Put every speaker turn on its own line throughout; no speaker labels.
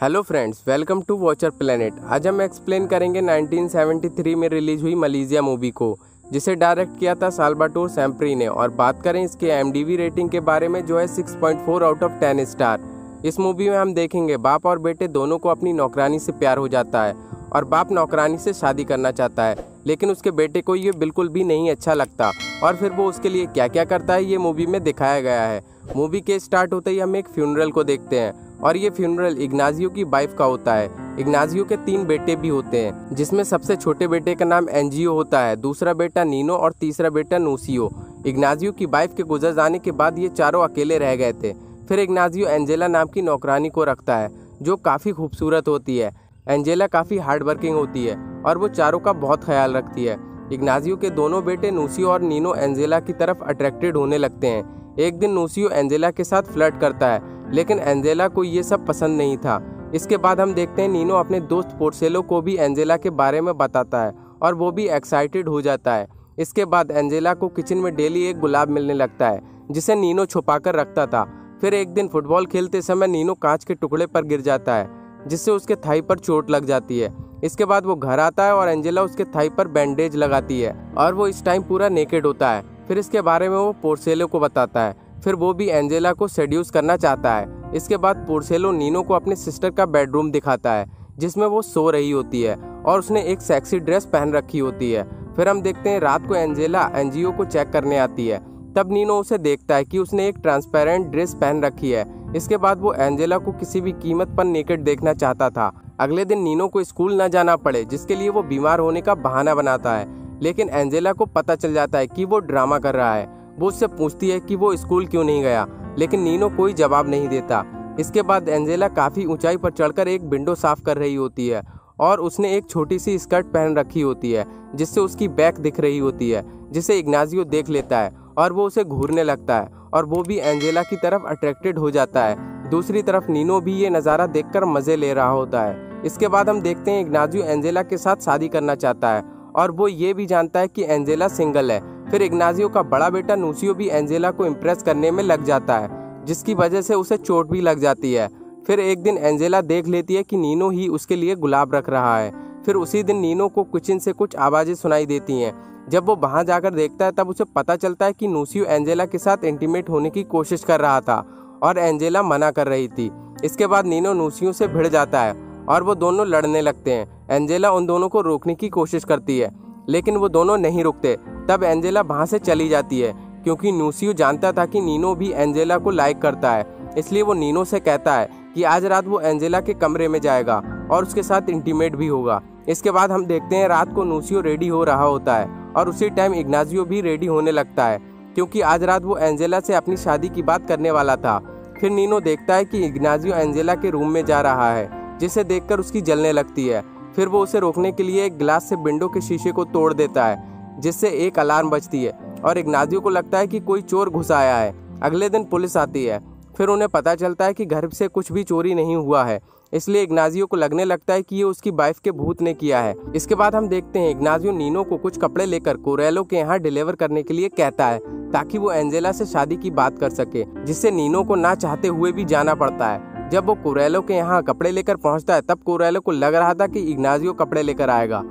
Hello friends welcome to watcher planet आज हम explain करेंगे 1973 में रिलीज़ हुई मलेशिया मूवी को, जिसे डायरेक्ट किया था साल्बाटोर सैम्प्री ने। और बात करें इसके एमडीवी रेटिंग के बारे में, जो है 6.4 आउट ऑफ़ 10 स्टार इस मूवी में हम देखेंगे, बाप और बेटे दोनों को अपनी नौकरानी से प्यार हो जाता है, और बाप नौकरानी से शादी करना चाहता है। लेकिन उसके बेटे को ये बिल्कुल भी नहीं अच्छा लगता, और फिर वो उसके लिए क्या क्या करता है, ये मूवी में दिखाया गया है। मूवी के स्टार्ट होते ही हम एक फ्यूनरल को देखते हैं। और ये फ्यूनरल इग्नाजियो की वाइफ का होता है। इग्नाजियो के तीन बेटे भी होते हैं, जिसमें सबसे छोटे बेटे का नाम एनजीओ होता है, दूसरा बेटा नीनो और तीसरा बेटा नूसियो। इग्नाजियो की वाइफ के गुजर जाने के बाद ये चारों अकेले रह गए थे। फिर इग्नाजियो एंजेला नाम की नौकरानी को रखता है, जो काफ़ी खूबसूरत होती है। एंजेला काफ़ी हार्ड वर्किंग होती है और वो चारों का बहुत ख्याल रखती है। इग्नाजियो के दोनों बेटे नूसियो और नीनो एंजेला की तरफ़ अट्रैक्टेड होने लगते हैं। एक दिन नूसियो एंजेला के साथ फ्लर्ट करता है लेकिन एंजेला को ये सब पसंद नहीं था। इसके बाद हम देखते हैं नीनो अपने दोस्त पोर्सेलो को भी एंजेला के बारे में बताता है और वो भी एक्साइटेड हो जाता है। इसके बाद एंजेला को किचन में डेली एक गुलाब मिलने लगता है, जिसे नीनो छुपा कर रखता था। फिर एक दिन फुटबॉल खेलते समय नीनो कांच के टुकड़े पर गिर जाता है, जिससे उसके थाई पर चोट लग जाती है। इसके बाद वो घर आता है और एंजेला उसके थाई पर बैंडेज लगाती है और वो इस टाइम पूरा नेकेड होता है। फिर इसके बारे में वो पोर्सेलो को बताता है। फिर वो भी एंजेला को सेड्यूस करना चाहता है। इसके बाद पोर्सेलो नीनो को अपने सिस्टर का बेडरूम दिखाता है, जिसमें वो सो रही होती है और उसने एक सेक्सी ड्रेस पहन रखी होती है। फिर हम देखते हैं रात को एंजेला एनजीओ को चेक करने आती है। तब नीनो उसे देखता है कि उसने एक ट्रांसपेरेंट ड्रेस पहन रखी है। इसके बाद वो एंजेला को किसी भी कीमत पर नेकेट देखना चाहता था। अगले दिन नीनो को स्कूल न जाना पड़े, जिसके लिए वो बीमार होने का बहाना बनाता है। लेकिन एंजेला को पता चल जाता है कि वो ड्रामा कर रहा है। वो उससे पूछती है कि वो स्कूल क्यों नहीं गया, लेकिन नीनो कोई जवाब नहीं देता। इसके बाद एंजेला काफ़ी ऊंचाई पर चढ़कर एक विंडो साफ़ कर रही होती है और उसने एक छोटी सी स्कर्ट पहन रखी होती है, जिससे उसकी बैक दिख रही होती है, जिसे इग्नाजियो देख लेता है और वो उसे घूरने लगता है और वो भी एंजेला की तरफ़ अट्रैक्टेड हो जाता है। दूसरी तरफ़ नीनो भी ये नज़ारा देखकर मज़े ले रहा होता है। इसके बाद हम देखते हैं इग्नाजियो एंजेला के साथ शादी करना चाहता है और वो ये भी जानता है कि एंजेला सिंगल है। फिर इग्नाजियो का बड़ा बेटा नूसियो भी एंजेला को इम्प्रेस करने में लग जाता है, जिसकी वजह से उसे चोट भी लग जाती है। फिर एक दिन एंजेला देख लेती है कि नीनो ही उसके लिए गुलाब रख रहा है। फिर उसी दिन नीनो को किचन से कुछ आवाज़ें सुनाई देती हैं। जब वो वहाँ जाकर देखता है, तब उसे पता चलता है कि नूसियो एंजेला के साथ इंटीमेट होने की कोशिश कर रहा था और एंजेला मना कर रही थी। इसके बाद नीनो नूसियो से भिड़ जाता है और वो दोनों लड़ने लगते हैं। एंजेला उन दोनों को रोकने की कोशिश करती है। लेकिन वो दोनों नहीं रुकते। तब एंजेला वहाँ से चली जाती है, क्योंकि नूसियो जानता था कि नीनो भी एंजेला को लाइक करता है। इसलिए वो नीनो से कहता है कि आज रात वो एंजेला के कमरे में जाएगा और उसके साथ इंटीमेट भी होगा। इसके बाद हम देखते हैं रात को नूसियो रेडी हो रहा होता है और उसी टाइम इग्नाजियो भी रेडी होने लगता है, क्योंकि आज रात वो एंजेला से अपनी शादी की बात करने वाला था। फिर नीनो देखता है कि इग्नाजियो एंजेला के रूम में जा रहा है, जिसे देखकर उसकी जलने लगती है। फिर वो उसे रोकने के लिए एक गिलास से विंडो के शीशे को तोड़ देता है, जिससे एक अलार्म बजती है और इग्नाजियो को लगता है कि कोई चोर घुस आया है। अगले दिन पुलिस आती है। फिर उन्हें पता चलता है कि घर से कुछ भी चोरी नहीं हुआ है, इसलिए इग्नाजियो को लगने लगता है कि ये उसकी वाइफ के भूत ने किया है। इसके बाद हम देखते हैं इग्नाजियो नीनो को कुछ कपड़े लेकर कोरेलो के यहाँ डिलीवर करने के लिए कहता है, ताकि वो एंजेला से शादी की बात कर सके, जिससे नीनो को ना चाहते हुए भी जाना पड़ता है। जब वो कोरेलो के यहाँ कपड़े लेकर पहुँचता है, तब कोरेलो को लग रहा था कि इग्नाजियो कपड़े लेकर आएगा,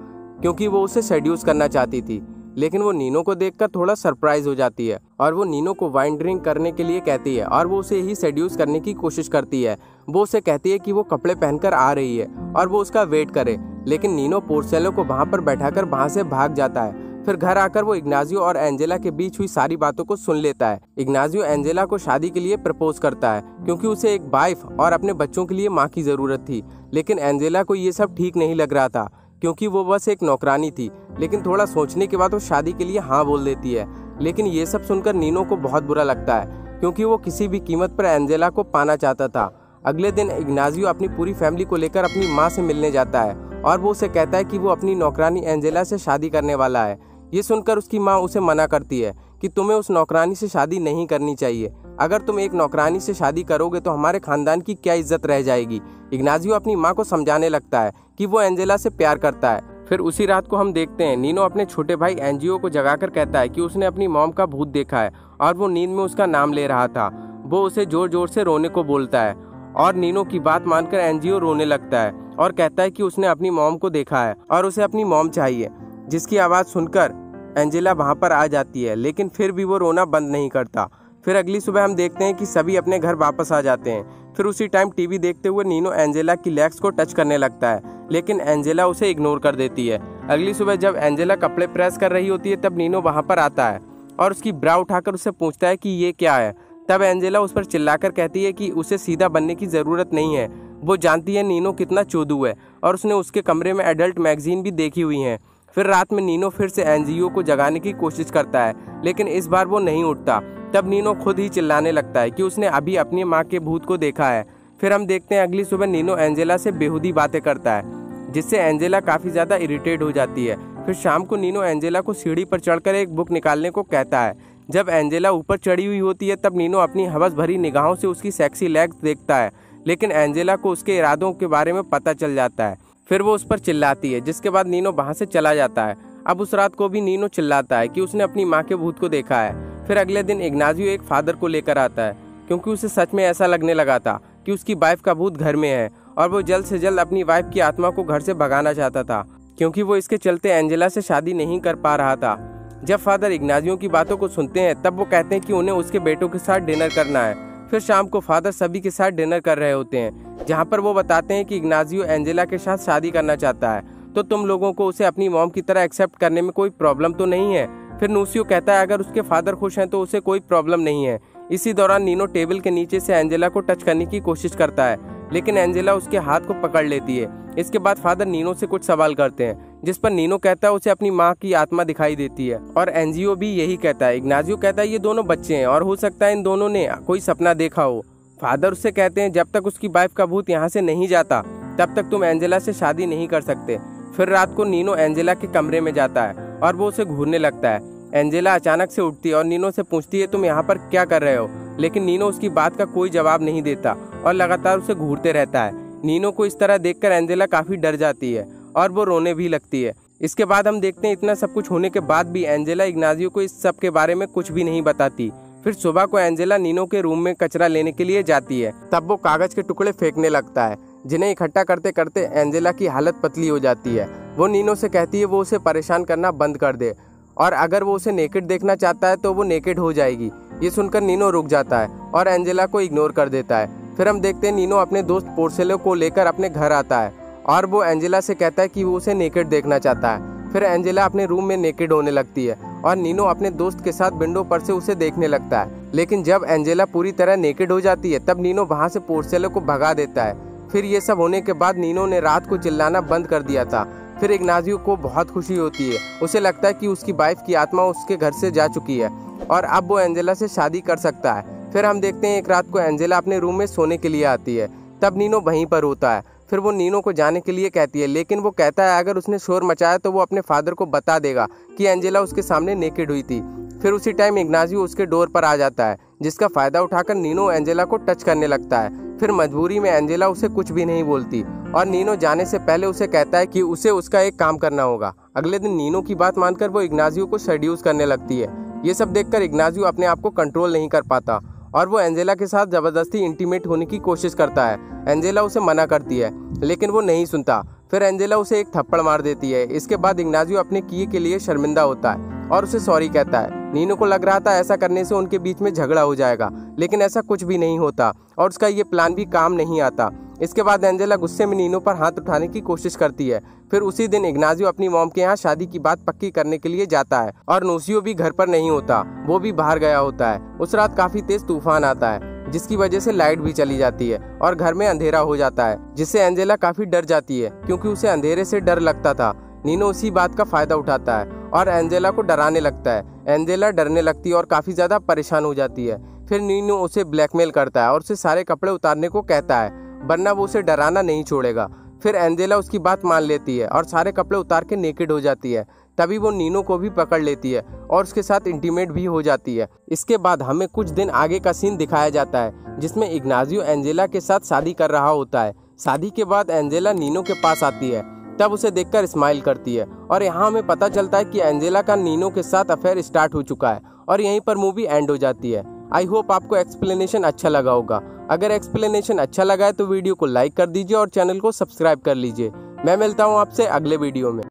क्योंकि वो उसे सेड्यूस करना चाहती थी। लेकिन वो नीनो को देखकर थोड़ा सरप्राइज़ हो जाती है और वो नीनो को वाइन ड्रिंक करने के लिए कहती है और वो उसे ही सेड्यूस करने की कोशिश करती है। वो उसे कहती है कि वो कपड़े पहनकर आ रही है और वो उसका वेट करे। लेकिन नीनो पोर्सेलो को वहाँ पर बैठाकर वहाँ से भाग जाता है। फिर घर आकर वो इग्नाजियो और एंजेला के बीच हुई सारी बातों को सुन लेता है। इग्नाजियो एंजेला को शादी के लिए प्रपोज करता है, क्योंकि उसे एक वाइफ और अपने बच्चों के लिए माँ की ज़रूरत थी, लेकिन एंजेला को ये सब ठीक नहीं लग रहा था, क्योंकि वो बस एक नौकरानी थी, लेकिन थोड़ा सोचने के बाद वो शादी के लिए हाँ बोल देती है। लेकिन ये सब सुनकर नीनो को बहुत बुरा लगता है, क्योंकि वो किसी भी कीमत पर एंजेला को पाना चाहता था। अगले दिन इग्नाजियो अपनी पूरी फैमिली को लेकर अपनी माँ से मिलने जाता है, और वो उसे कहता है कि वो अपनी नौकरानी एंजेला से शादी करने वाला है। ये सुनकर उसकी माँ उसे मना करती है कि तुम्हें उस नौकरानी से शादी नहीं करनी चाहिए। अगर तुम एक नौकरानी से शादी करोगे तो हमारे खानदान की क्या इज़्ज़त रह जाएगी? इग्नाजियो अपनी माँ को समझाने लगता है कि वो एंजेला से प्यार करता है। फिर उसी रात को हम देखते हैं, नीनो अपने छोटे भाई एनजीओ को जगाकर कहता है कि उसने अपनी मॉम का भूत देखा है और वो नींद में उसका नाम ले रहा था। वो उसे ज़ोर ज़ोर से रोने को बोलता है और नीनो की बात मानकर एनजीओ रोने लगता है और कहता है कि उसने अपनी मॉम को देखा है और उसे अपनी मॉम चाहिए। जिसकी आवाज़ सुनकर एंजेला वहाँ पर आ जाती है, लेकिन फिर भी वो रोना बंद नहीं करता। फिर अगली सुबह हम देखते हैं कि सभी अपने घर वापस आ जाते हैं। फिर उसी टाइम टीवी देखते हुए नीनो एंजेला की लेग्स को टच करने लगता है, लेकिन एंजेला उसे इग्नोर कर देती है। अगली सुबह जब एंजेला कपड़े प्रेस कर रही होती है, तब नीनो वहाँ पर आता है और उसकी ब्रा उठाकर उससे पूछता है कि ये क्या है। तब एंजेला उस पर चिल्लाकर कहती है कि उसे सीधा बनने की ज़रूरत नहीं है। वो जानती है नीनो कितना चोदू है और उसने उसके कमरे में एडल्ट मैगजीन भी देखी हुई हैं। फिर रात में नीनो फिर से एनजीओ को जगाने की कोशिश करता है, लेकिन इस बार वो नहीं उठता। तब नीनो खुद ही चिल्लाने लगता है कि उसने अभी अपनी माँ के भूत को देखा है। फिर हम देखते हैं अगली सुबह नीनो एंजेला से बेहूदी बातें करता है, जिससे एंजेला काफ़ी ज़्यादा इरिटेट हो जाती है। फिर शाम को नीनो एंजेला को सीढ़ी पर चढ़कर एक बुक निकालने को कहता है। जब एंजेला ऊपर चढ़ी हुई होती है, तब नीनो अपनी हवस भरी निगाहों से उसकी सेक्सी लेग्स देखता है, लेकिन एंजेला को उसके इरादों के बारे में पता चल जाता है। फिर वो उस पर चिल्लाती है, जिसके बाद नीनो वहाँ से चला जाता है। अब उस रात को भी नीनो चिल्लाता है कि उसने अपनी माँ के भूत को देखा है। फिर अगले दिन इग्नाजियो एक फादर को लेकर आता है, क्योंकि उसे सच में ऐसा लगने लगा था कि उसकी वाइफ का भूत घर में है, और वो जल्द से जल्द अपनी वाइफ की आत्मा को घर से भगाना चाहता था, क्योंकि वो इसके चलते एंजेला से शादी नहीं कर पा रहा था। जब फादर इग्नाजियो की बातों को सुनते हैं, तब वो कहते हैं कि उन्हें उसके बेटों के साथ डिनर करना है। फिर शाम को फादर सभी के साथ डिनर कर रहे होते हैं, जहाँ पर वो बताते हैं कि इग्नाजियो एंजेला के साथ शादी करना चाहता है। तो तुम लोगों को उसे अपनी मॉम की तरह एक्सेप्ट करने में कोई प्रॉब्लम तो नहीं है? फिर नूसियो कहता है, अगर उसके फादर खुश हैं तो उसे कोई प्रॉब्लम नहीं है। इसी दौरान नीनो टेबल के नीचे से एंजेला को टच करने की कोशिश करता है, लेकिन एंजेला उसके हाथ को पकड़ लेती है। इसके बाद फादर नीनो से कुछ सवाल करते हैं। जिस पर नीनो कहता है, उसे अपनी माँ की आत्मा दिखाई देती है। और एनजीओ भी यही कहता है। इग्नाजियो कहता है, ये दोनों बच्चे हैं और हो सकता है इन दोनों ने कोई सपना देखा हो। फादर उससे कहते हैं, जब तक उसकी वाइफ का भूत यहाँ से नहीं जाता, तब तक तुम एंजेला से शादी नहीं कर सकते। फिर रात को नीनो एंजेला के कमरे में जाता है और वो उसे घूरने लगता है। एंजेला अचानक से उठती है और नीनो से पूछती है, तुम यहाँ पर क्या कर रहे हो? लेकिन नीनो उसकी बात का कोई जवाब नहीं देता और लगातार उसे घूरते रहता है। नीनो को इस तरह देखकर एंजेला काफ़ी डर जाती है। और वो रोने भी लगती है। इसके बाद हम देखते हैं इतना सब कुछ होने के बाद भी एंजेला इग्नाजियो को इस सब के बारे में कुछ भी नहीं बताती। फिर सुबह को एंजेला नीनो के रूम में कचरा लेने के लिए जाती है। तब वो कागज़ के टुकड़े फेंकने लगता है, जिन्हें इकट्ठा करते करते एंजेला की हालत पतली हो जाती है। वो नीनो से कहती है, वो उसे परेशान करना बंद कर दे, और अगर वो उसे नेकेड देखना चाहता है तो वो नेकेड हो जाएगी। ये सुनकर नीनो रुक जाता है और एंजेला को इग्नोर कर देता है। फिर हम देखते हैं नीनो अपने दोस्त पोर्सेलो को लेकर अपने घर आता है। और वो एंजेला से कहता है कि वो उसे नेकेड देखना चाहता है। फिर एंजेला अपने रूम में नेकेड होने लगती है और नीनो अपने दोस्त के साथ विंडो पर से उसे देखने लगता है। लेकिन जब एंजेला पूरी तरह नेकेड हो जाती है, तब नीनो वहाँ से पोर्सेलो को भगा देता है। फिर ये सब होने के बाद नीनो ने रात को चिल्लाना बंद कर दिया था। फिर इग्नाजियो को बहुत खुशी होती है। उसे लगता है कि उसकी वाइफ की आत्मा उसके घर से जा चुकी है और अब वो एंजेला से शादी कर सकता है। फिर हम देखते हैं एक रात को एंजेला अपने रूम में सोने के लिए आती है। तब नीनो वहीं पर होता है। फिर वो नीनो को जाने के लिए कहती है, लेकिन वो कहता है, अगर उसने शोर मचाया तो वो अपने फादर को बता देगा कि एंजेला उसके सामने नेकेड हुई थी। फिर उसी टाइम इग्नाजियो उसके डोर पर आ जाता है, जिसका फ़ायदा उठाकर नीनो एंजेला को टच करने लगता है। फिर मजबूरी में एंजेला उसे कुछ भी नहीं बोलती और नीनो जाने से पहले उसे कहता है कि उसे उसका एक काम करना होगा। अगले दिन नीनो की बात मानकर वो इग्नाजियो को सेड्यूस करने लगती है। ये सब देखकर इग्नाजियो अपने आप को कंट्रोल नहीं कर पाता। और वो एंजेला के साथ ज़बरदस्ती इंटीमेट होने की कोशिश करता है। एंजेला उसे मना करती है, लेकिन वो नहीं सुनता। फिर एंजेला उसे एक थप्पड़ मार देती है। इसके बाद इग्नाजियो अपने किए के लिए शर्मिंदा होता है और उसे सॉरी कहता है। नीनो को लग रहा था ऐसा करने से उनके बीच में झगड़ा हो जाएगा, लेकिन ऐसा कुछ भी नहीं होता और उसका ये प्लान भी काम नहीं आता। इसके बाद एंजेला गुस्से में नीनो पर हाथ उठाने की कोशिश करती है। फिर उसी दिन इग्नाजियो अपनी मॉम के यहाँ शादी की बात पक्की करने के लिए जाता है और नूसियो भी घर पर नहीं होता, वो भी बाहर गया होता है। उस रात काफ़ी तेज तूफ़ान आता है, जिसकी वजह से लाइट भी चली जाती है और घर में अंधेरा हो जाता है, जिससे एंजेला काफ़ी डर जाती है, क्योंकि उसे अंधेरे से डर लगता था। नीनो उसी बात का फ़ायदा उठाता है और एंजेला को डराने लगता है। एंजेला डरने लगती है और काफ़ी ज़्यादा परेशान हो जाती है। फिर नीनो उसे ब्लैकमेल करता है और उसे सारे कपड़े उतारने को कहता है, वरना वो उसे डराना नहीं छोड़ेगा। फिर एंजेला उसकी बात मान लेती है और सारे कपड़े उतार के नेकेड हो जाती है। तभी वो नीनो को भी पकड़ लेती है और उसके साथ इंटीमेट भी हो जाती है। इसके बाद हमें कुछ दिन आगे का सीन दिखाया जाता है, जिसमें इग्नाजियो एंजेला के साथ शादी कर रहा होता है। शादी के बाद एंजेला नीनो के पास आती है। तब उसे देखकर स्माइल करती है और यहाँ हमें पता चलता है कि एंजेला का नीनो के साथ अफेयर स्टार्ट हो चुका है और यहीं पर मूवी एंड हो जाती है। आई होप आपको एक्सप्लेनेशन अच्छा लगा होगा। अगर एक्सप्लेनेशन अच्छा लगा है तो वीडियो को लाइक कर दीजिए और चैनल को सब्सक्राइब कर लीजिए। मैं मिलता हूँ आपसे अगले वीडियो में।